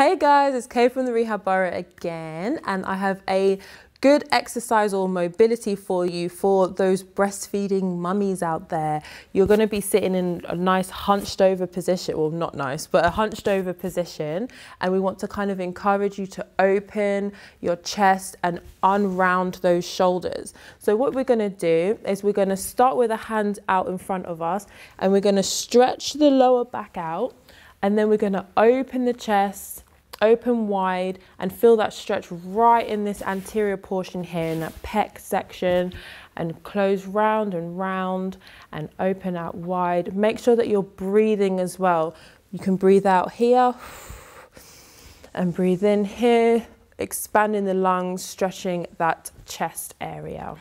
Hey guys, it's Kay from the Rehab Borough again, and I have a good exercise or mobility for you for those breastfeeding mummies out there. You're going to be sitting in a nice hunched over position, well not nice, but a hunched over position and we want to kind of encourage you to open your chest and unround those shoulders. So what we're going to do is we're going to start with a hand out in front of us and we're going to stretch the lower back out and then we're going to open the chest open wide and feel that stretch right in this anterior portion here in that pec section and close round and round and open out wide. Make sure that you're breathing as well. You can breathe out here and breathe in here, expanding the lungs, stretching that chest area.